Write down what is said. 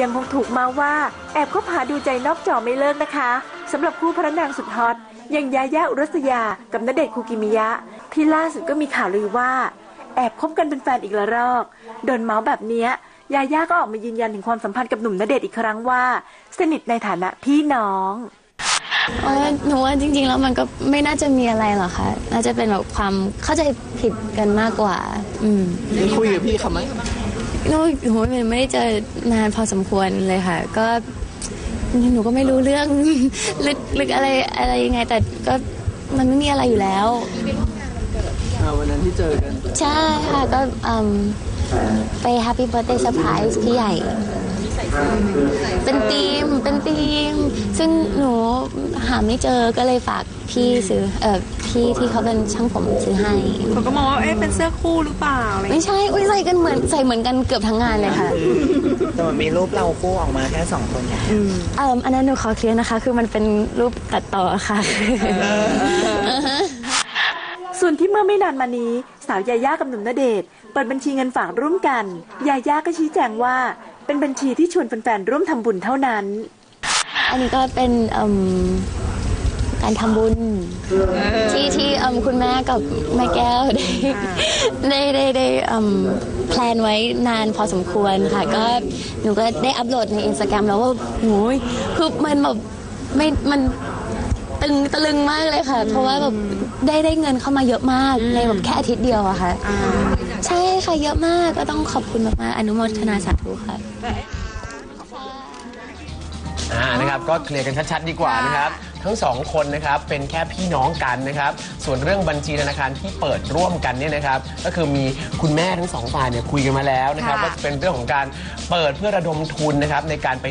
ยังคงถูกมาว่า แอบคบหาดูใจนอกจอไม่เลิกนะคะสำหรับคู่พระนางสุดฮอตอย่างยาย่าอุรัสยา กับณเดชน์คูกิมิยะ ที่ล่าสุดก็มีข่าวลือว่า แอบคบกันเป็นแฟนอีกละรอกโดนเมาส์แบบเนี้ยยาย่าก็ออกมายืนยันถึงความสัมพันธ์กับหนุ่มณเดชน์อีกครั้งว่า สนิทในฐานะพี่น้องเออหนูว่าจริงๆแล้วมันก็ไม่น่าจะมีอะไรหรอกค่ะ น่าจะเป็นแบบความเข้าใจผิดกันมากกว่า อืม คุยกับพี่เขาไหม หนูหนูมันไม่ได้เจอนานพอสมควรเลยค่ะ ก็หนูก็ไม่รู้เรื่อง ลึกลึกอะไรอะไรยังไง แต่ก็มันไม่มีอะไรอยู่แล้ว อ่าวันนั้นที่เจอกันใช่ค่ะก็อืมไป Happy Birthday Surprise พี่ใหญ่ เป็นทีมเป็นทีม ซึ่งหนูหาไม่เจอก็เลยฝากพี่ซื้อเออพี่ที่เขาเป็นช่างผมซื้อให้เขาก็มองว่าเอ๊ะเป็นเสื้อคู่หรือเปล่าอะไรอย่างเงี้ยไม่ใช่อุ้ยใส่กันเหมือนใส่เหมือนกันเกือบทั้งงานเลยค่ะแต่มันมีรูปเราคู่ออกมาแค่สองคนไงเอ่ออันนั้นหนูขอเคลียร์นะคะ คือมันเป็นรูปตัดต่อค่ะส่วนที่เมื่อไม่นานมานี้ สาวยาย่ากับหนุ่มณเดชน์เปิดบัญชีเงินฝากร่วมกัน ยาย่าก็ชี้แจงว่า เป็นบัญชีที่ชวนแฟนๆร่วมทำบุญเท่านั้น อันนี้ก็เป็นเอิ่มการทำบุญที่ที่เอิ่มคุณแม่กับแม่แก้วได้ได้ได้ได้เอิ่มแพลนไว้นานพอสมควรค่ะ ก็หนูก็ได้อัปโหลดในอินสตาแกรมแล้วว่าโอ้ยคือมันแบบไม่มันตึงตะลึงมากเลยค่ะ เพราะว่าแบบได้ได้เงินเข้ามาเยอะมากในแบบแค่อาทิตย์เดียวอะค่ะ ใช่ค่ะเยอะมากก็ต้องขอบคุณมากๆอนุโมทนาสาธุค่ะอ่า นะครับ ก็เคลียร์กันชัดๆดีกว่านะครับ ทั้งสองคนนะครับเป็นแค่พี่น้องกันนะครับ ส่วนเรื่องบัญชีธนาคารที่เปิดร่วมกันเนี่ยนะครับ ก็คือมีคุณแม่ทั้งสองฝ่ายเนี่ยคุยกันมาแล้วนะครับค่ะ ว่าจะเป็นเรื่องของการเปิดเพื่อระดมทุนนะครับในการไป